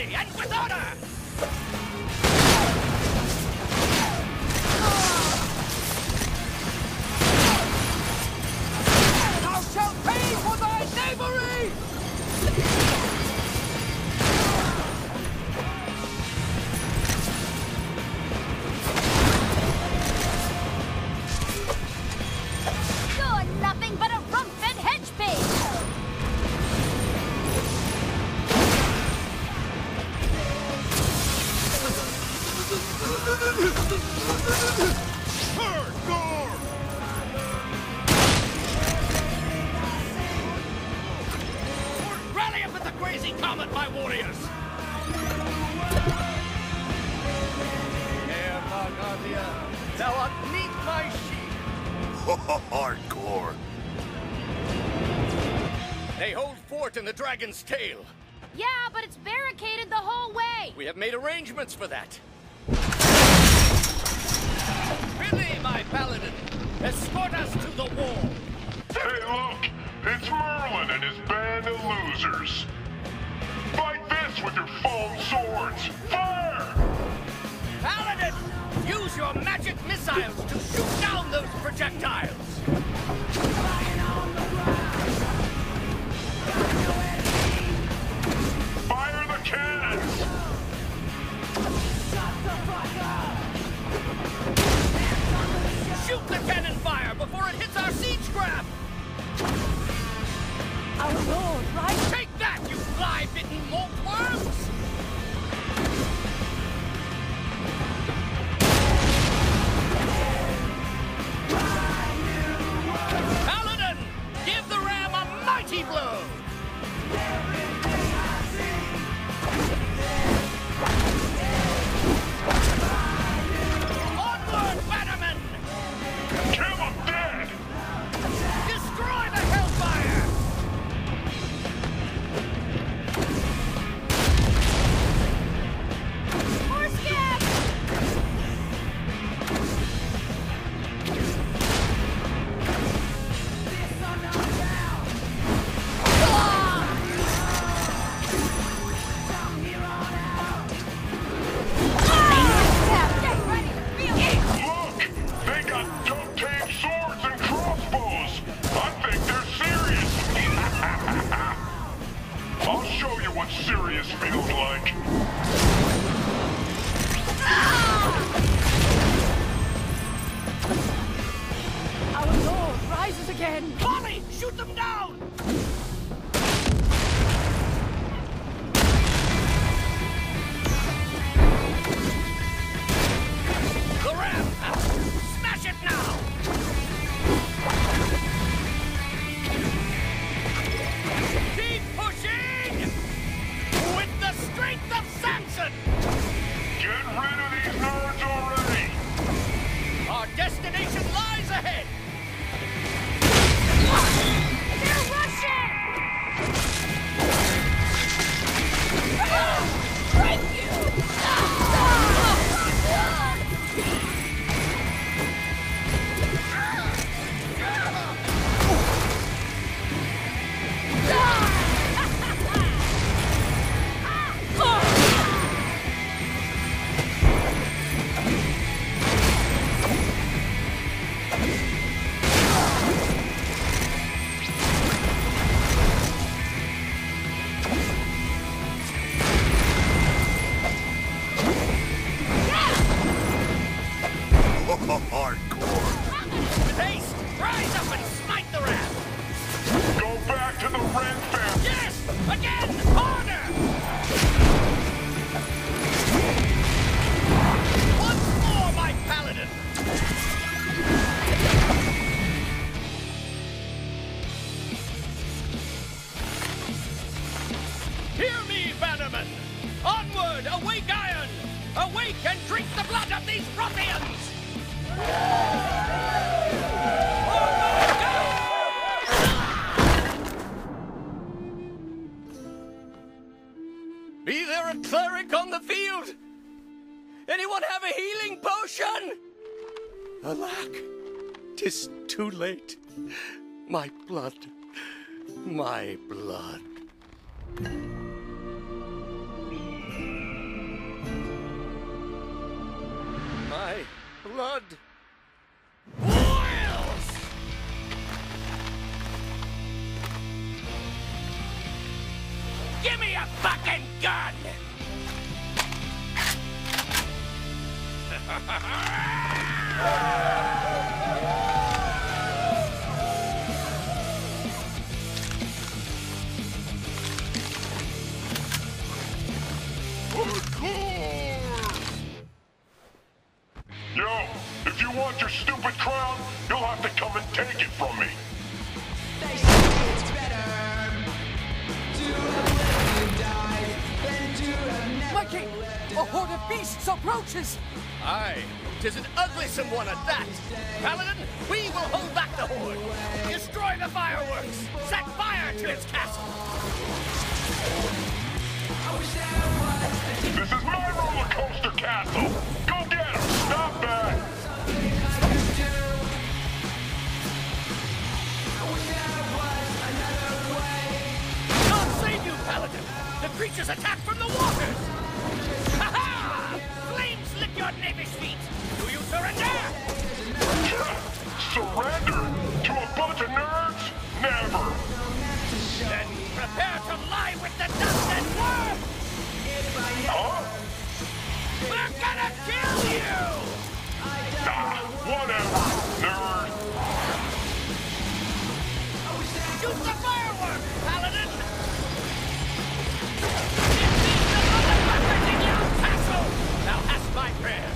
and with honor! in the dragon's tail. Yeah, but it's barricaded the whole way. We have made arrangements for that. Really, my paladin, escort us to the wall. Hey, look! It's Merlin and his band of losers. Fight this with your foam swords! Fire! Paladin! Use your magic missiles to shoot down those projectiles! Shoot the cannon fire before it hits our! Our lord. Take that, you fly-bitten mold worms! is too late. My blood. My blood. My blood. Give me a fucking gun! you want your stupid crown, you'll have to come and take it from me. They say it's better to have lived and died than to have never My king! A horde of beasts approaches! Aye, tis an ugly one at that. Paladin, we will hold back the horde. Destroy the fireworks. Set fire to its castle. This is my roller coaster castle. Go get him. Stop that. Creatures attack from the waters! Ha ha! Flames lick your knavish feet! Do you surrender? Surrender to a bunch of nerds? Never. Then prepare to lie with the dust and worm! Huh? We're gonna kill you! Ah, whatever, nerd. Shoot the fireworks, my prayers!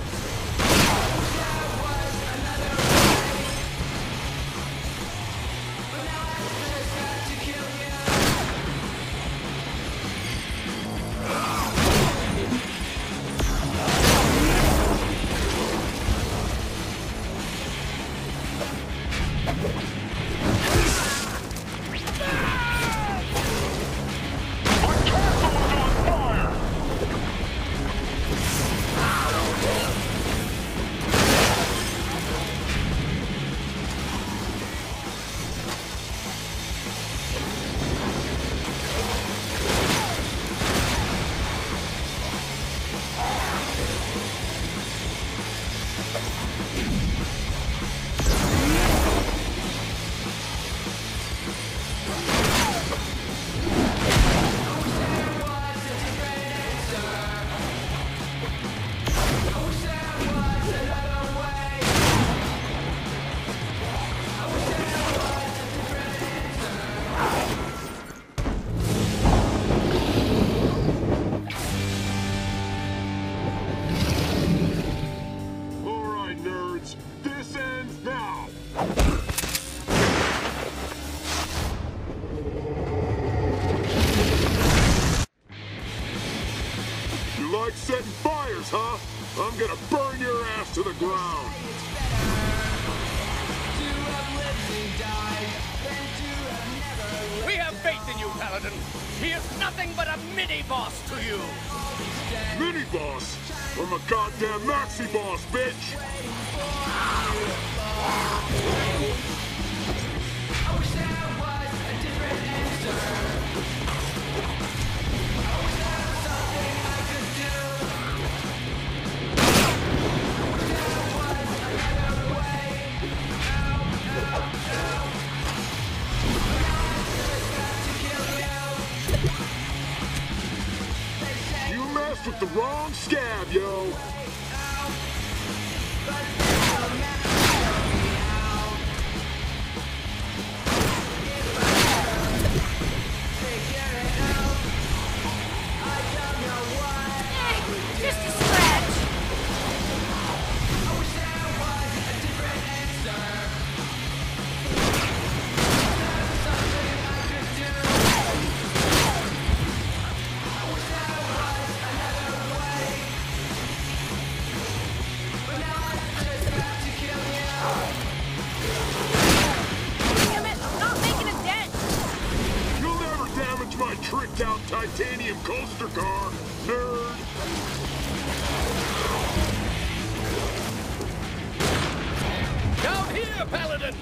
Here, Paladin!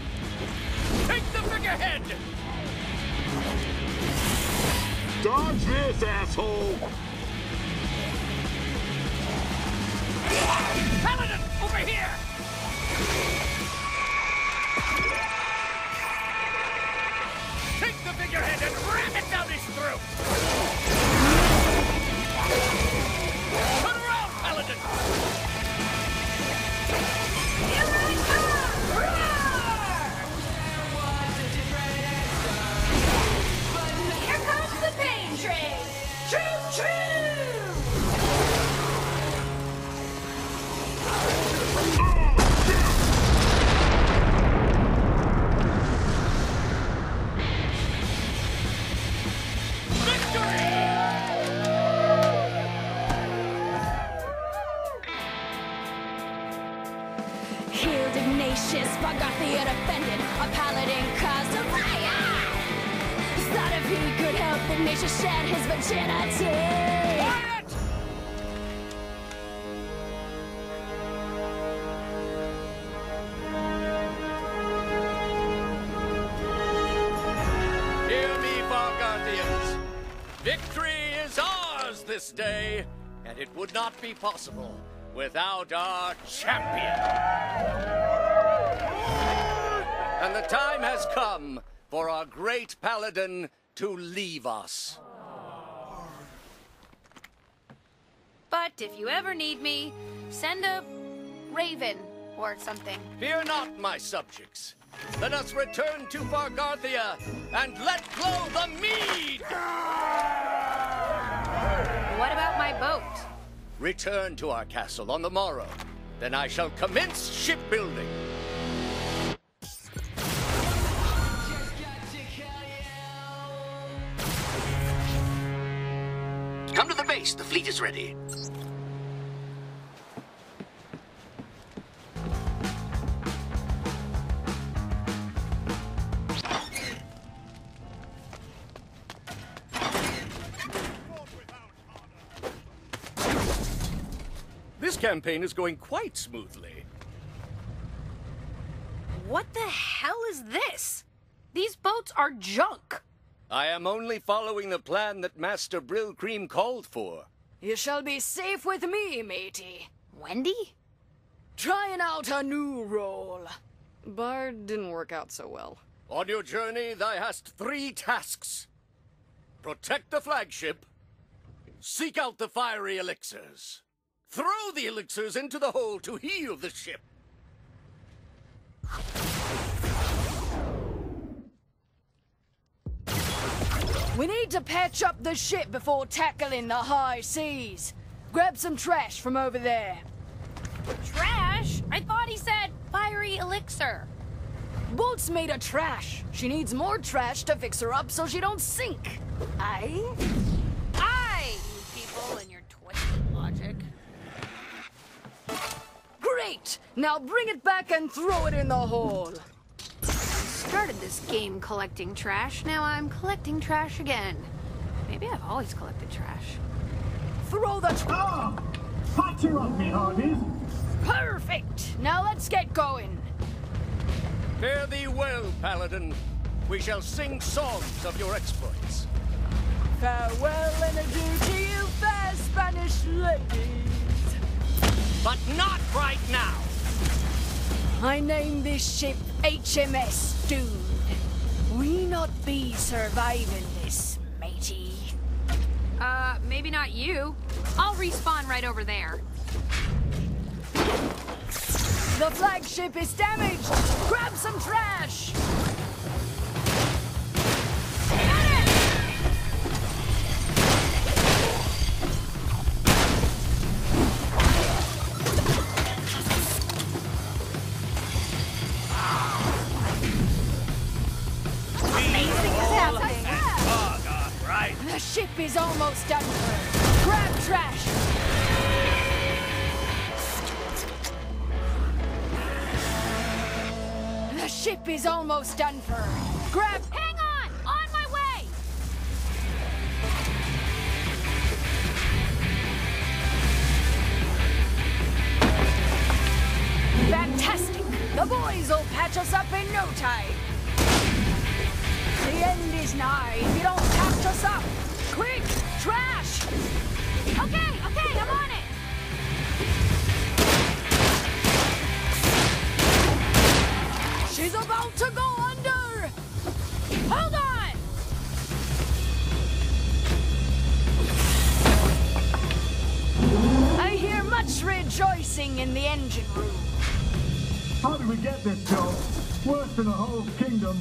Take the figurehead! Dodge this, asshole. Paladin, over Over here! Take the figurehead and ram it down his throat! Could shed his virginity! Quiet! Hear me, Fargarthians. Victory is ours this day, and it would not be possible without our champion. And the time has come for our great paladin to leave us. But if you ever need me, send a raven or something. Fear not, my subjects. Let us return to Vargarthia and let glow the mead! What about my boat? Return to our castle on the morrow. Then I shall commence shipbuilding. Fleet is ready. This campaign is going quite smoothly. What the hell is this? These boats are junk. I am only following the plan that Master Brillcream called for. You shall be safe with me, matey. Wendy? Trying out a new role. Bard didn't work out so well. On your journey, thou hast three tasks protect the flagship, seek out the fiery elixirs, throw the elixirs into the hole to heal the ship. We need to patch up the ship before tackling the high seas. Grab some trash from over there. Trash? I thought he said fiery elixir. Boat's made of trash. She needs more trash to fix her up so she don't sink. Aye? Aye, you people and your twisted logic. Great! Now bring it back and throw it in the hole. Started this game collecting trash, now I'm collecting trash again. Maybe I've always collected trash. Throw the trash. Ah! Fatter up, me hearties! Perfect! Now let's get going. Fare thee well, Paladin. We shall sing songs of your exploits. Farewell and adieu to you, fair Spanish ladies. But not right now! I name this ship HMS Dude. We not be surviving this, matey. Uh, maybe not you. I'll respawn right over there. The flagship is damaged! Grab some trash! Almost done for. Grab. Hang on! On my way! Fantastic! The boys will patch us up in no time. The end is nigh if you don't patch us up. Quick! About to go under! Hold on! I hear much rejoicing in the engine room. How did we get this job? Worse than a whole kingdom.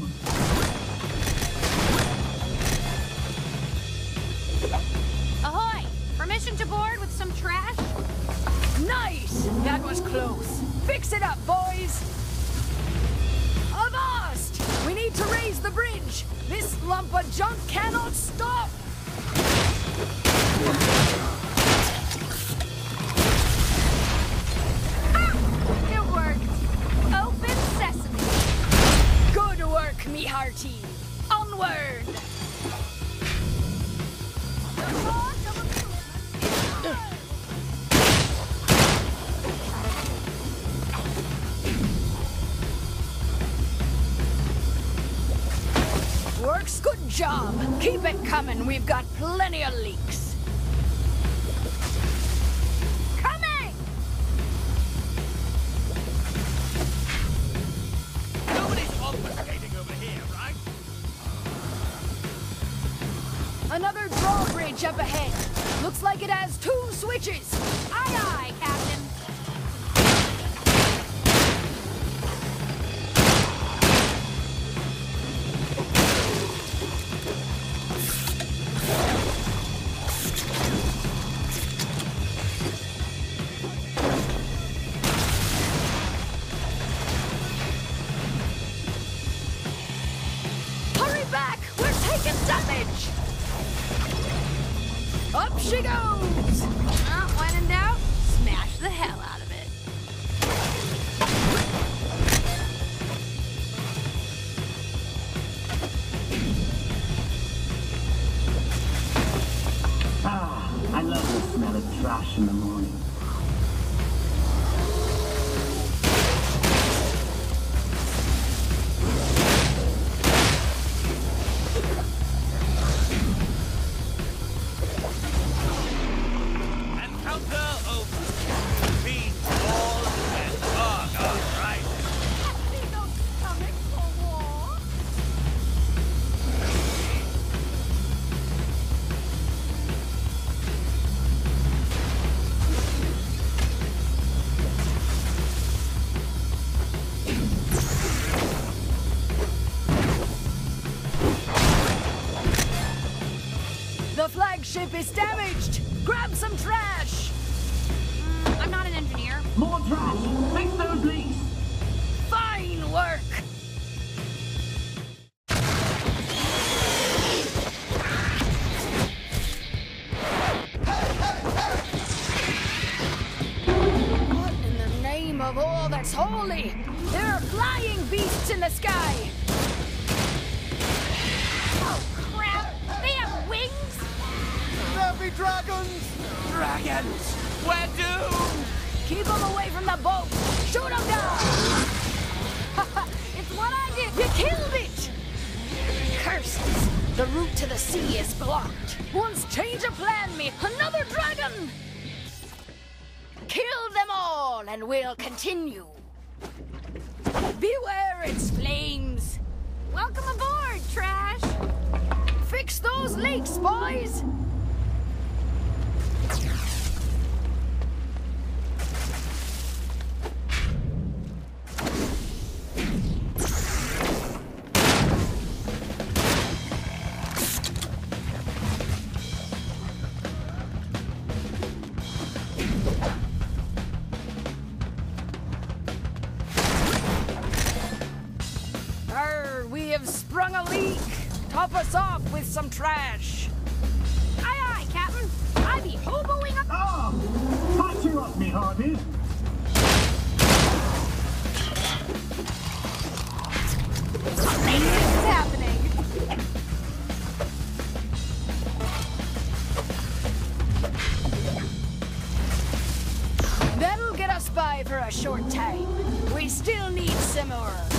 Ahoy! Permission to board with some trash? Nice! That was close. Fix it up, boys! Junk cannot job. Keep it coming. We've got plenty of leaks. Trash in the morning. Is damaged! Grab some trash! Be dragons! Dragons! We're doomed! Keep them away from the boat! Shoot them down! it's what I did! You killed it! Curses! The route to the sea is blocked. Once change of plan, me. Another dragon! Kill them all, and we'll continue. Beware its flames! Welcome aboard, trash! Fix those leaks, boys! Short time. We still need some more.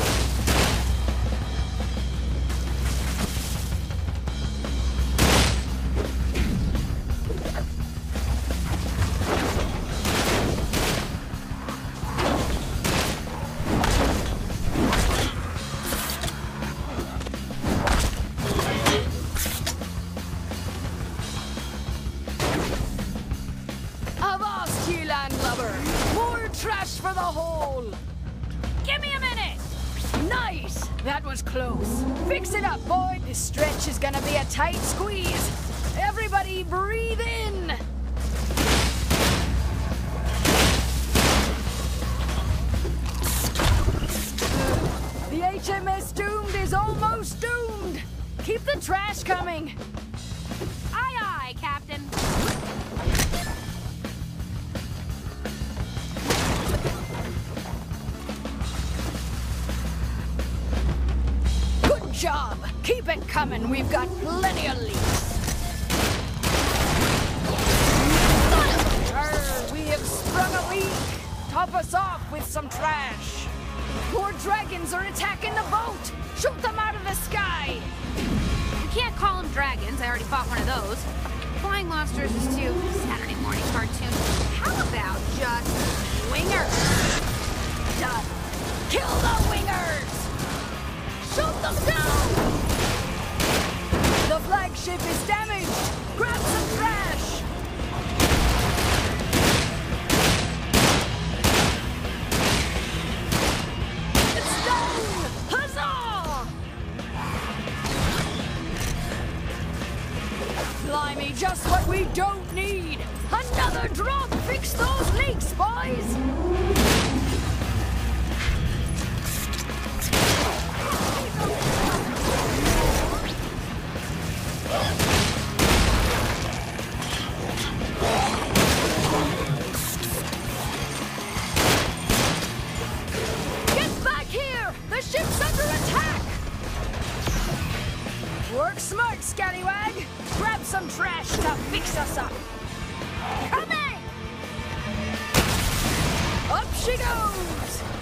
We've got plenty of leaks. We have sprung a leak! Top us off with some trash! More dragons are attacking the boat! Shoot them out of the sky! You can't call them dragons. I already fought one of those. Flying monsters is too Saturday morning cartoon. How about just wingers? Done! Kill the wingers! Shoot them down! Flagship is damaged! Grab some trash! It's down! Huzzah! Blimey, just what we don't need! Another drop! Fix those leaks, boys! Work smart, scallywag! Grab some trash to fix us up! Coming! Up she goes!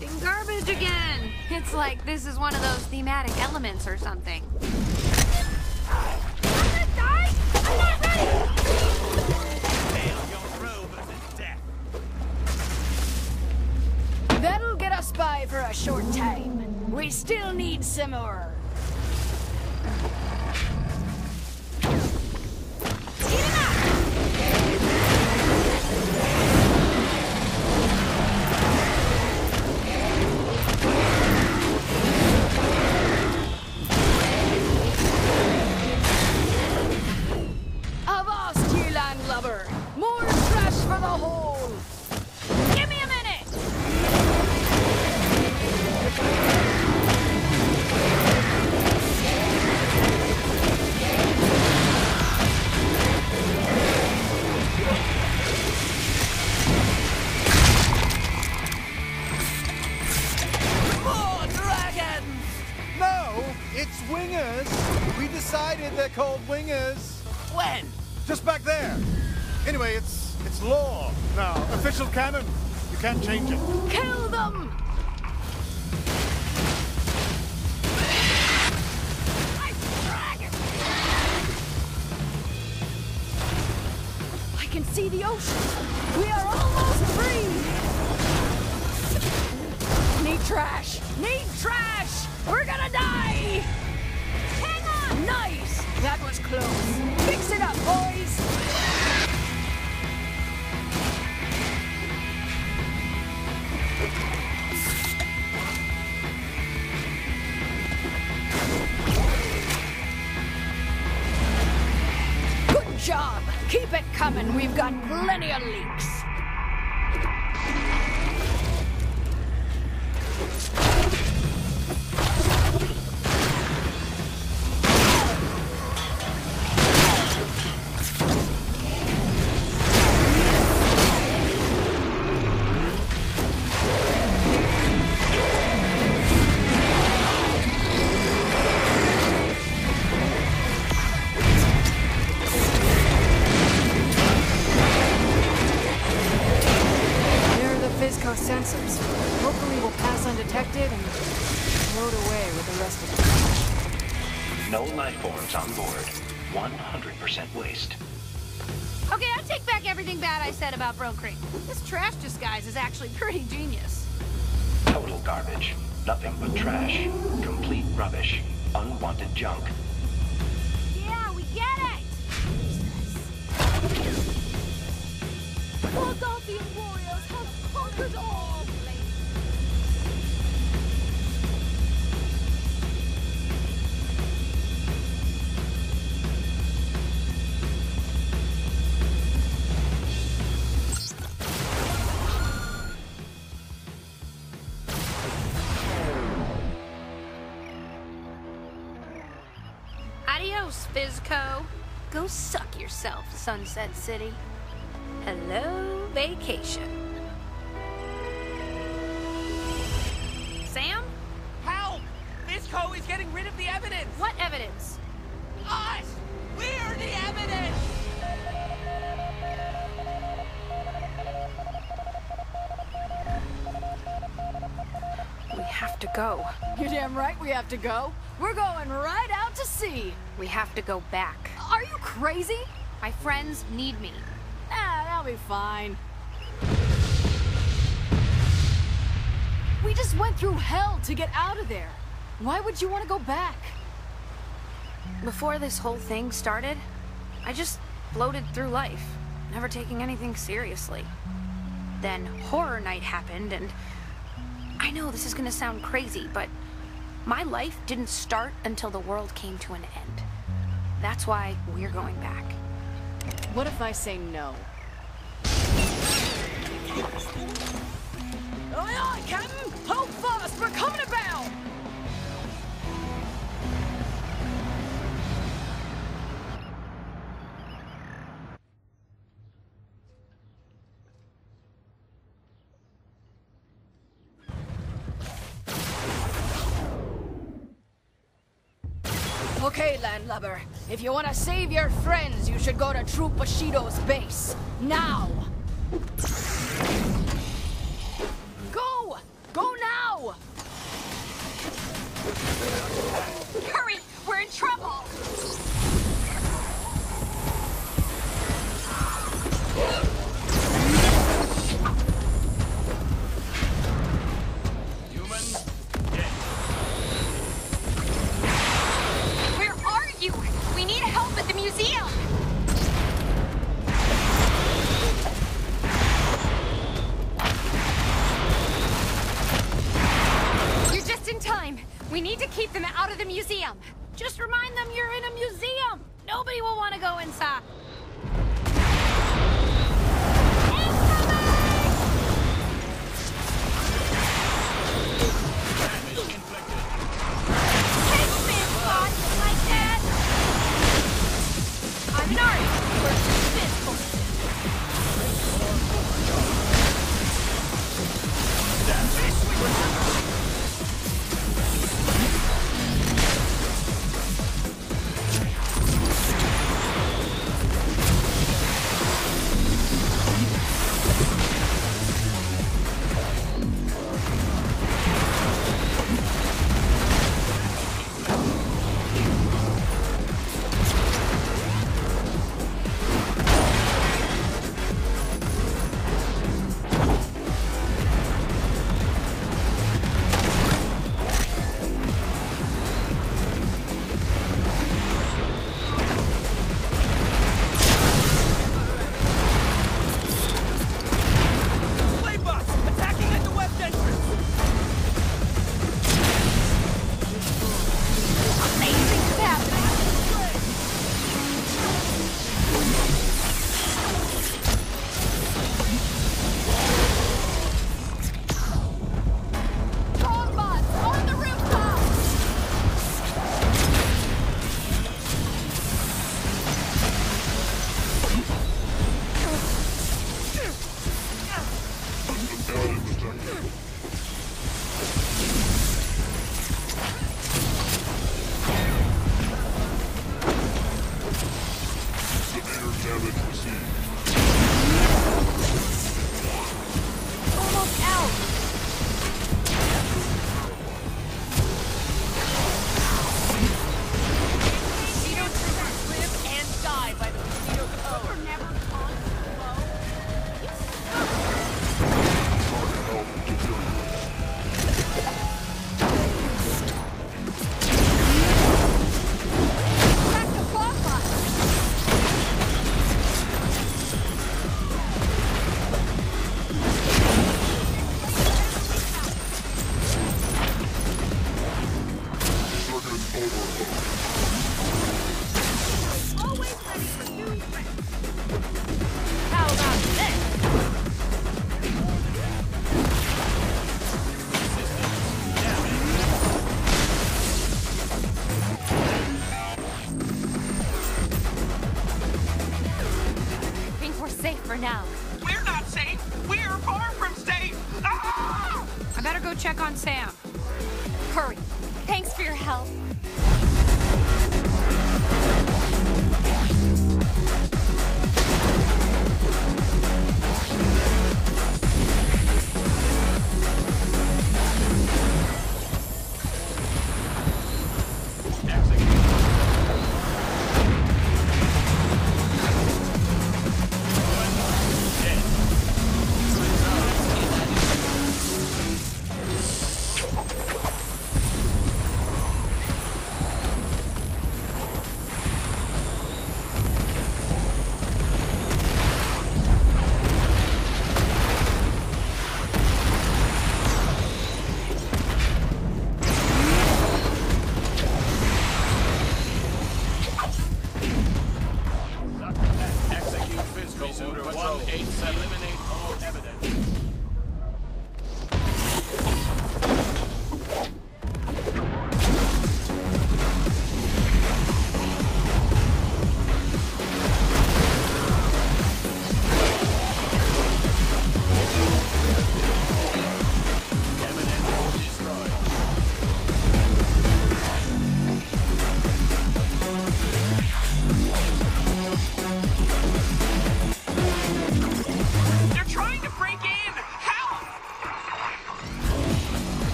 Collecting garbage again. It's like this is one of those thematic elements or something. That'll get us by for a short time. We still need some more. The ocean. We are almost free. Need trash. Need trash. We're gonna die. Hang on. Nice. That was close. Fix it up, boys. Coming. We've got plenty of leaks. There are the FizzCo sensors. Hopefully we'll pass undetected and float away with the rest of them. No life forms on board. 100% waste. Okay, I take back everything bad I said about brokering. This trash disguise is actually pretty genius. Total garbage. Nothing but trash. Complete rubbish. Unwanted junk. Yeah, we get it! Philadelphia Warriors have Adios, FizzCo. Go suck yourself, Sunset City. Hello, vacation. Sam? Help! FizzCo is getting rid of the evidence! What evidence? Us! We're the evidence! We have to go. You're damn right we have to go. We're going right out to sea. We have to go back. Are you crazy? My friends need me. Ah, that'll be fine. Just went through hell to get out of there. Why would you want to go back? Before this whole thing started, I just floated through life, never taking anything seriously. Then Horror Night happened, and I know this is gonna sound crazy, but my life didn't start until the world came to an end. That's why we're going back. What if I say no? Aye, aye, Captain! We're coming about! Okay, landlubber. If you want to save your friends, you should go to Troop Bushido's base. Now!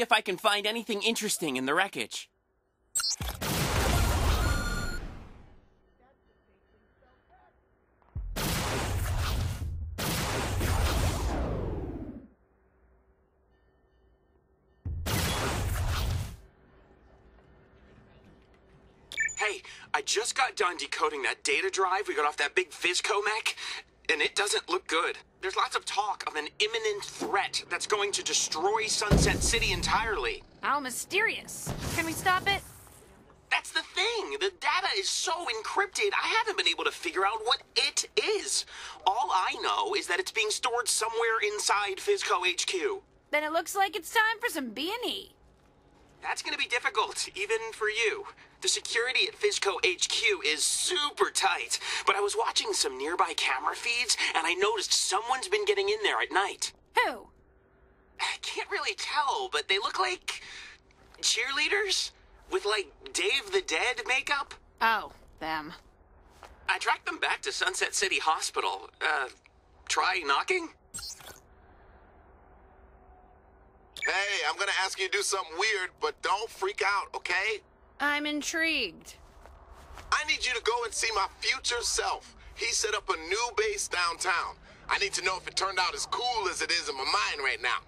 See if I can find anything interesting in the wreckage. Hey, I just got done decoding that data drive we got off that big FizzCo mech, and it doesn't look good. There's lots of talk of an imminent threat that's going to destroy Sunset City entirely. How mysterious. Can we stop it? That's the thing. The data is so encrypted, I haven't been able to figure out what it is. All I know is that it's being stored somewhere inside FizzCo HQ. Then it looks like it's time for some B&E. That's gonna be difficult, even for you. The security at FizzCo HQ is super tight, but I was watching some nearby camera feeds and I noticed someone's been getting in there at night. Who? I can't really tell, but they look like cheerleaders with like Day of the Dead makeup. Oh, them. I tracked them back to Sunset City Hospital. Uh, try knocking? Hey, I'm gonna ask you to do something weird, but don't freak out, okay? I'm intrigued. I need you to go and see my future self. He set up a new base downtown. I need to know if it turned out as cool as it is in my mind right now.